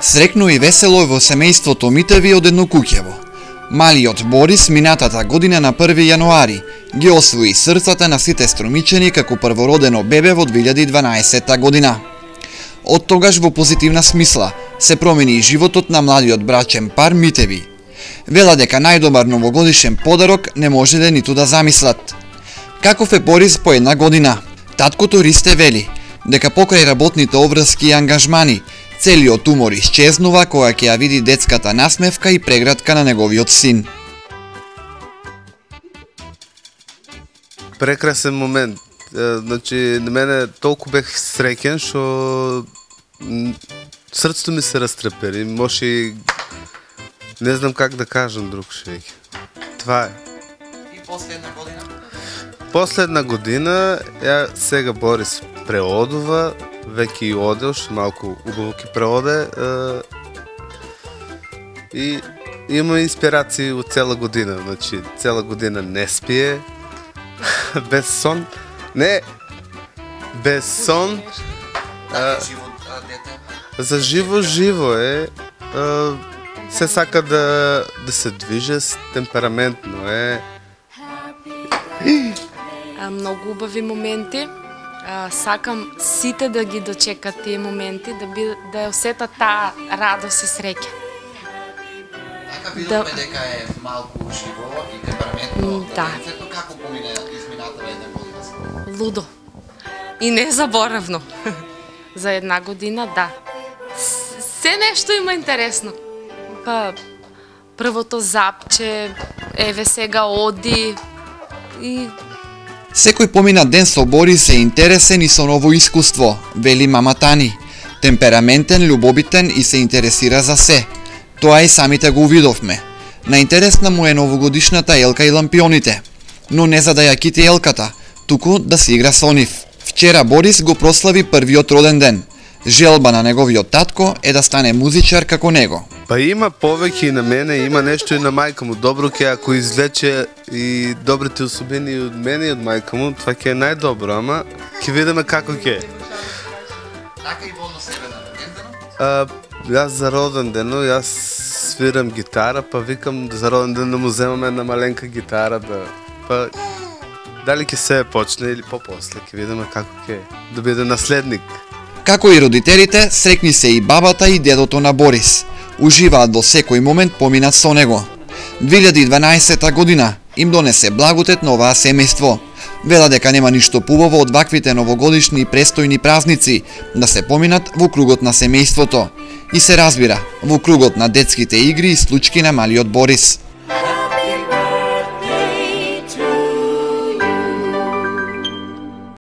Срекно и весело во семејството Митеви од едно куќево. Малиот Борис минатата година на 1 јануари ги освои срцата на сите струмичени како првородено бебе во 2012 година. Од тогаш во позитивна смисла се промени и животот на младиот брачен пар Митеви. Вела дека најдобар новогодишен подарок не може да ниту да замислат. Каков е Борис по една година? Таткото Ристе вели дека покрај работните обврски и ангажмани Целиот умор исчезнува кога ќе ја види детската насмевка и преградка на неговиот син. Прекрасен момент. Значи, на мене толку бех среќен што срцето ми се растрепери. Може не знам как да кажам друг шеј. Това е. И последна година? Последна година, ја сега Борис преодува, веќе и оде, уште малку убаво ќе преоде. И има инспирации од цела година, значи цела година не спие, без сон. Не, без сон. А? За живо живо е. А, се сака да да се движе темпераментно е. А, многу убави моменти а, сакам сите да ги дочекат тие моменти, да би да ја таа радост и среќа. Така видовме да... дека е малку живо и темпераментно да. детето, како помине измината една година? Лудо. И незаборавно. За една година, да. Се нешто има интересно. Па, првото запче, еве сега оди и Секој поминат ден со Борис е интересен и со ново искуство, вели мама Тани. Темпераментен, љубобитен и се интересира за се. Тоа и самите го увидовме. Наинтересна му е новогодишната елка и лампионите. Но не за да ја кити елката, туку да се игра со нив. Вчера Борис го прослави првиот роден ден. Желба на неговиот татко е да стане музичар како него. Па има повеќе и на мене, има нешто и на мајка му. Добро ќе ако извлече и добрите особини од мене и од мајка му, тоа ќе е најдобро, ама ќе видиме како ќе е. Така и болно себе на А, јас за роден ден, јас свирам гитара, па викам за роден ден да му земам една маленка гитара, да, па дали ќе се почне или попосле, ќе видиме како ќе е, да биде наследник. Како и родителите, срекни се и бабата и дедото на Борис. Уживаат во секој момент поминат со него. 2012 година им донесе благотет на оваа семејство. Вела дека нема ништо пубаво од ваквите новогодишни и престојни празници да се поминат во кругот на семејството. И се разбира, во кругот на детските игри и случки на малиот Борис.